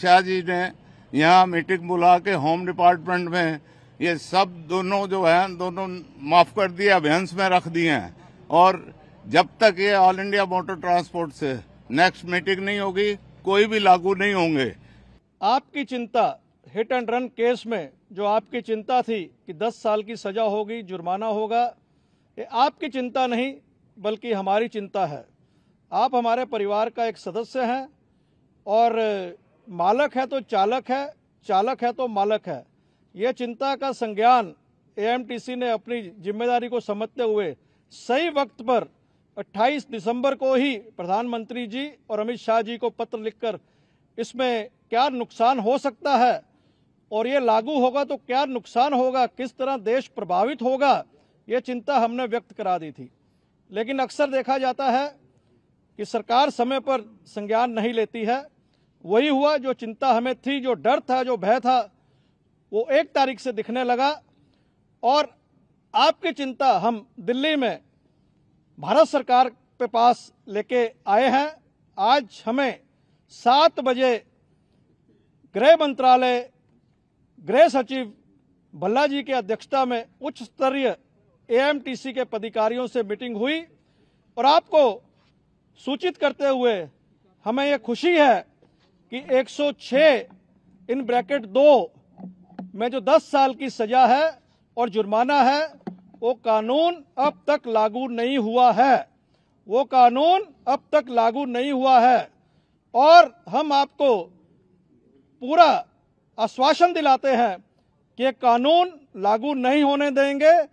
शाह जी ने यहाँ मीटिंग बुला के होम डिपार्टमेंट में ये सब दोनों जो है, दोनों माफ़ कर दिए, अभियंस में रख दिए हैं। और जब तक ये ऑल इंडिया मोटर ट्रांसपोर्ट से नेक्स्ट मीटिंग नहीं होगी, कोई भी लागू नहीं होंगे। आपकी चिंता हिट एंड रन केस में जो आपकी चिंता थी कि 10 साल की सजा होगी, जुर्माना होगा, ये आपकी चिंता नहीं, बल्कि हमारी चिंता है। आप हमारे परिवार का एक सदस्य हैं और मालक है तो चालक है चालक है तो मालक है। यह चिंता का संज्ञान एएमटीसी ने अपनी ज़िम्मेदारी को समझते हुए सही वक्त पर 28 दिसंबर को ही प्रधानमंत्री जी और अमित शाह जी को पत्र लिखकर इसमें क्या नुकसान हो सकता है और ये लागू होगा तो क्या नुकसान होगा, किस तरह देश प्रभावित होगा ये चिंता हमने व्यक्त करा दी थी। लेकिन अक्सर देखा जाता है कि सरकार समय पर संज्ञान नहीं लेती है वही हुआ जो चिंता हमें थी, जो डर था, जो भय था, वो एक तारीख से दिखने लगा। और आपकी चिंता हम दिल्ली में भारत सरकार के पास लेके आए हैं। आज हमें सात बजे गृह मंत्रालय, गृह सचिव भल्ला जी की अध्यक्षता में उच्च स्तरीय एएमटीसी के पदाधिकारियों से मीटिंग हुई। और आपको सूचित करते हुए हमें यह खुशी है कि 106 इन ब्रैकेट दो, में जो 10 साल की सजा है और जुर्माना है, वो कानून अब तक लागू नहीं हुआ है। वो कानून अब तक लागू नहीं हुआ है। और हम आपको पूरा आश्वासन दिलाते हैं कि कानून लागू नहीं होने देंगे।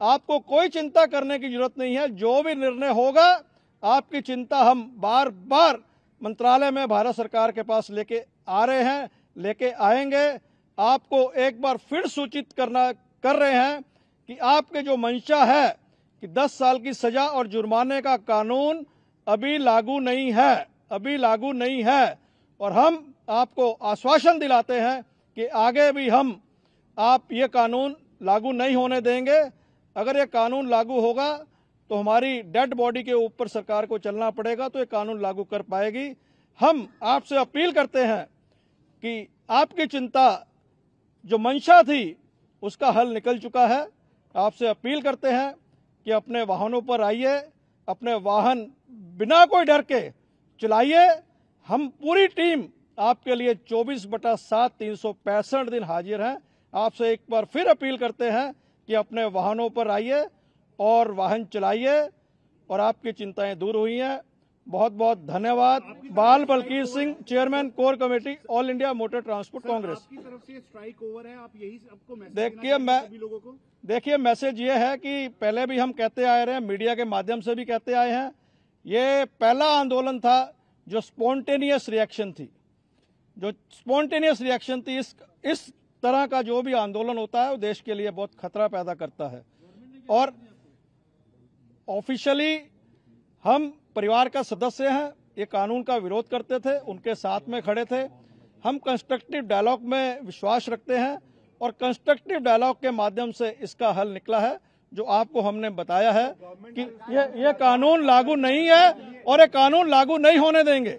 आपको कोई चिंता करने की ज़रूरत नहीं है। जो भी निर्णय होगा, आपकी चिंता हम बार बार मंत्रालय में भारत सरकार के पास लेके आ रहे हैं, लेके आएँगे। आपको एक बार फिर सूचित करना, कर रहे हैं कि आपके जो मंशा है कि 10 साल की सजा और जुर्माने का कानून अभी लागू नहीं है, अभी लागू नहीं है। और हम आपको आश्वासन दिलाते हैं कि आगे भी हम आप ये कानून लागू नहीं होने देंगे। अगर ये कानून लागू होगा तो हमारी डेड बॉडी के ऊपर सरकार को चलना पड़ेगा तो ये कानून लागू कर पाएगी। हम आपसे अपील करते हैं कि आपकी चिंता, जो मंशा थी, उसका हल निकल चुका है। आपसे अपील करते हैं कि अपने वाहनों पर आइए, अपने वाहन बिना कोई डर के चलाइए। हम पूरी टीम आपके लिए 24 बटा सात तीन सौ पैंसठ दिन हाजिर हैं। आपसे एक बार फिर अपील करते हैं कि अपने वाहनों पर आइए और वाहन चलाइए और आपकी चिंताएँ दूर हुई हैं। बहुत बहुत धन्यवाद। Bal Balkir Singh chairman core committee all India motor transport Congress. आपकी तरफ़ से स्ट्राइक ओवर है आप यही सबको देखिए मैं को? देखिए मैसेज ये है कि पहले भी हम कहते आए रहे हैं मीडिया के माध्यम से भी कहते आए हैं। ये पहला आंदोलन था जो स्पॉन्टेनियस रिएक्शन थी। जो स्पॉन्टेनियस रिएक्शन थी इस इस तरह का जो भी आंदोलन होता है वो देश के लिए बहुत खतरा पैदा करता है। और ऑफिशियली हम परिवार का सदस्य हैं, ये कानून का विरोध करते थे, उनके साथ में खड़े थे। हम कंस्ट्रक्टिव डायलॉग में विश्वास रखते हैं और कंस्ट्रक्टिव डायलॉग के माध्यम से इसका हल निकला है, जो आपको हमने बताया है कि ये ये कानून लागू नहीं है और ये कानून लागू नहीं होने देंगे।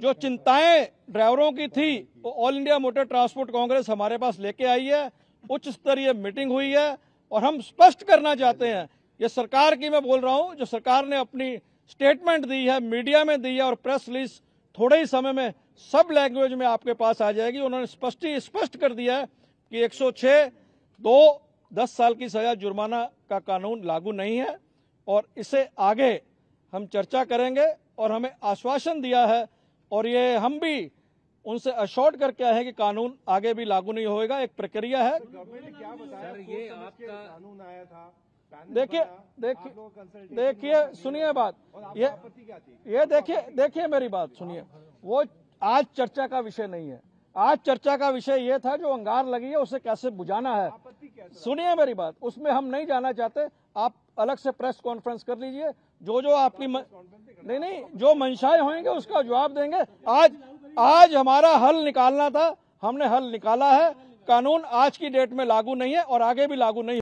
जो चिंताएँ ड्राइवरों की थी, वो all India motor transport Congress हमारे पास लेके आई है, उच्च स्तरीय मीटिंग हुई है और हम स्पष्ट करना चाहते हैं ये सरकार की मैं बोल रहा हूँ, जो सरकार ने अपनी स्टेटमेंट दी है मीडिया में दी है और प्रेस रिलीज़ थोड़े ही समय में सब लैंग्वेज में आपके पास आ जाएगी। उन्होंने स्पष्ट स्पष्ट कर दिया है कि 106 दो 10 साल की सजा जुर्माना का कानून लागू नहीं है और इसे आगे हम चर्चा करेंगे और हमें आश्वासन दिया है और ये हम भी उनसे अशोर्ट करके आए हैं कि कानून आगे भी लागू नहीं होएगा। एक प्रक्रिया है। सर, ये आपका कानून आया था देखिए देखिए देखिए सुनिए बात। ये ये देखिए देखिए मेरी बात सुनिए। वो आज चर्चा का विषय नहीं है। आज चर्चा का विषय ये था जो अंगार लगी है उसे कैसे बुझाना है? सुनिए मेरी बात उसमें हम नहीं जाना चाहते। आप अलग से प्रेस कॉन्फ्रेंस कर लीजिए। जो जो आपकी म... नहीं नहीं जो मंशाएँ होंगे उसका जवाब देंगे। आज आज हमारा हल निकालना था। हमने हल निकाला है। कानून आज की डेट में लागू नहीं है और आगे भी लागू नहीं